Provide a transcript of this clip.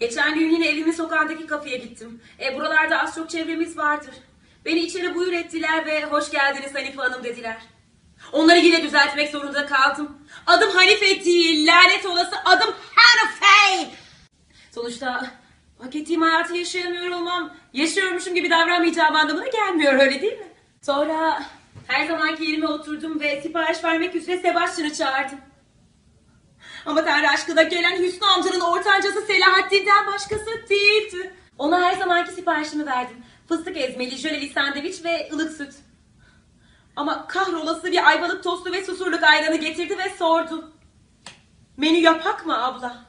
Geçen gün yine evimin sokağındaki kafeye gittim. E, buralarda az çok çevremiz vardır. Beni içeri buyur ettiler ve hoş geldiniz Hanife Hanım dediler. Onları yine düzeltmek zorunda kaldım. Adım Hanife değil, lanet olası adım Hanife! Sonuçta hak ettiğim hayatı yaşayamıyor olmam, yaşıyormuşum gibi davranmayacağım anlamına gelmiyor öyle değil mi? Sonra her zamanki yerime oturdum ve sipariş vermek üzere Sebastian'ı çağırdım. Ama Tanrı aşkına gelen Hüsnü amcanın ortancası Selahattin'den başkası değildi. Ona her zamanki siparişimi verdim. Fıstık ezmeli, jöleli sandviç ve ılık süt. Ama kahrolası bir ayvalık tostu ve susurluk ayranı getirdi ve sordu. Menü yapak mı abla?